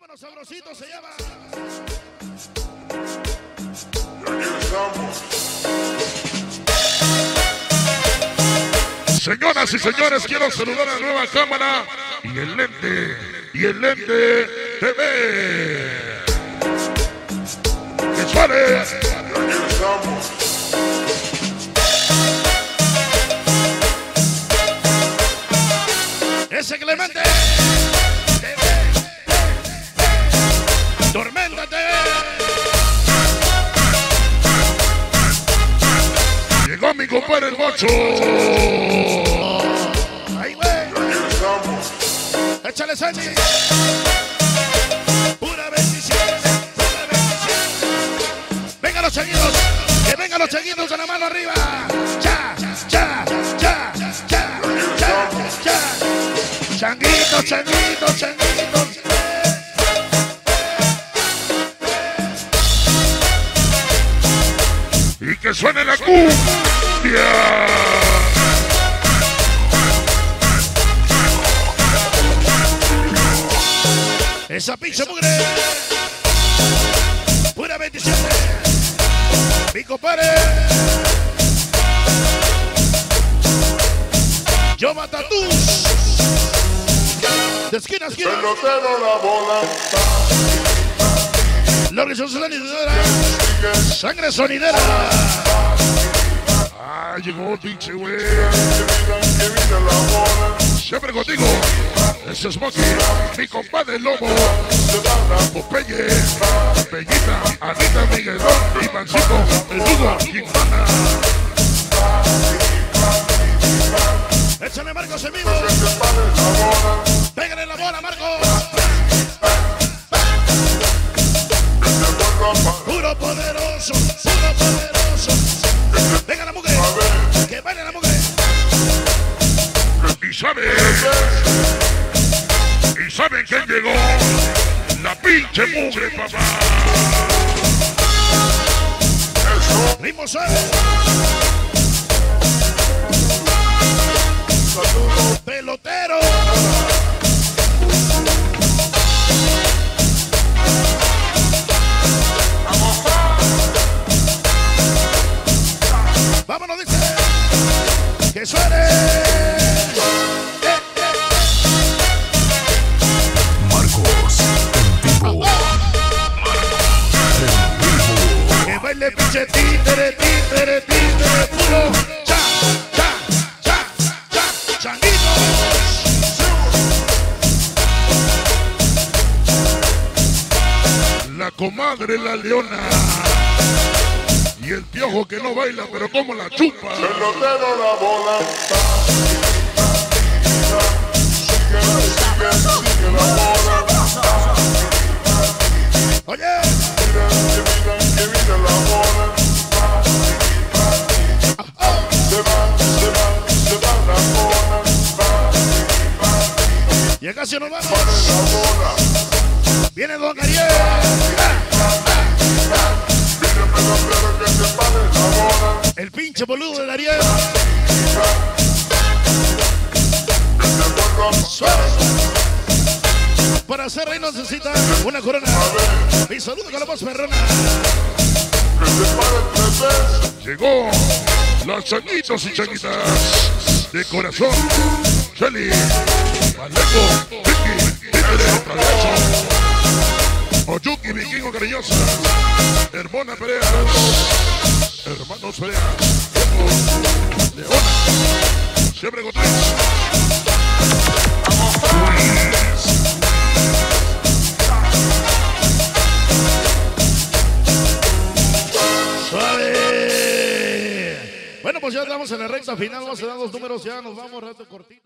Vámonos, sabrosito se llama. Señoras y señores, quiero saludar a la nueva cámara y el lente, y el lente TV. Ese Clemente. Compadre el bocho. Ahí, güey. Échale, Sandy. Pura bendición. Pura bendición. Vengan los seguidos. Que vengan los seguidos con la mano arriba. Cha, cha, cha, cha, cha, cha. Changuitos, changuitos, changuitos. Que suene la cumbia. Esa pinche mugre. Pura bendición. Mi compadre. Yo Matatús. De esquina a esquina. Pelotero la bola, sonidera. Sangre sonidera. Ah, llegó pinche güey. Siempre contigo. Ese es Smokey, mi compadre lobo. Popeye, Peñita, Anita, Miguelón y Mancito, el Hugo, Quintana. Échale Marcos en vivo. Pégale la bola, Marcos. Puro poderoso. Puro poderoso. Y saben quién llegó. La pinche mugre, papá. eso, saludo, Pelotero. Vámonos, dice. Que suene. Baile pinche títere, títere, títere. Puro. Cha, cha, cha, cha. Changuitos. La comadre, la leona. Y el piojo que no baila, pero como la chupa. pelotero la bola, La bola, Viene Don Ariel. El pinche boludo de Ariel. Para ser rey necesita una corona. Mi saludo con la voz perrona. Llegó los changuitos y changuitas de corazón. Shelly, Maleco, Vicky, Títere, Travieso, Oyuki, Vikingo Cariñosa, Hermona Pereas, Hermanos Diego, Leona, siempre con tres. Suave. Bueno, pues ya estamos en la recta final. Vamos a dar los números. Ya nos vamos rato cortito.